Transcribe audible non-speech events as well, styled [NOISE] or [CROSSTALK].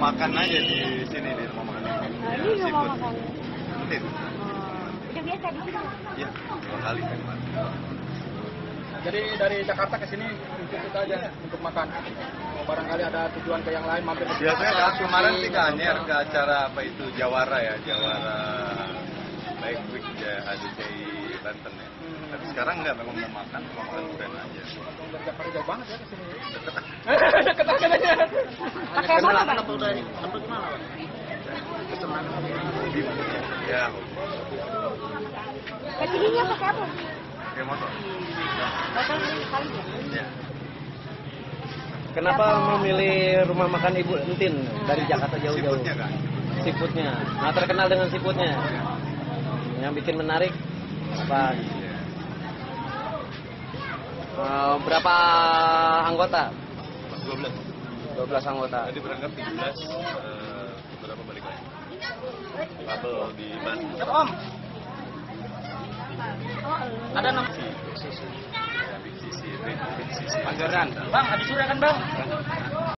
makan aja di sini di rumah makan ini. Nah, Ya, ini rumah seafood. makan. Entin. Oh, udah biasa di sini. Iya, dua kali kan. Jadi dari Jakarta ke sini untuk kita aja untuk makan. Barangkali ada tujuan ke yang lain mampir ke Biasanya kan kemarin sih ke Anyer ke acara apa itu Jawara ya, Jawara Baik Week ya ADCI Banten ya. Tapi sekarang enggak memang mau makan, mau makan durian aja. Dari Jakarta jauh banget ya ke sini. [LAUGHS] Deket Deket aja aja. Pakai mana, Bang? Ya, pakai apa? kayak motor. Motor kali ya? Ya. Kenapa memilih rumah makan Ibu Entin dari Jakarta jauh-jauh? Seafoodnya kan. Seafoodnya. Nah terkenal dengan seafoodnya. Yang bikin menarik apa? Eh, berapa anggota? 12. 12 anggota. Tadi berangkat 17, eh, berapa balik lagi? Kabel di Banten. Om. Ada enam. Big Sisi, Big Sisi. Bang, ada surya kan bang?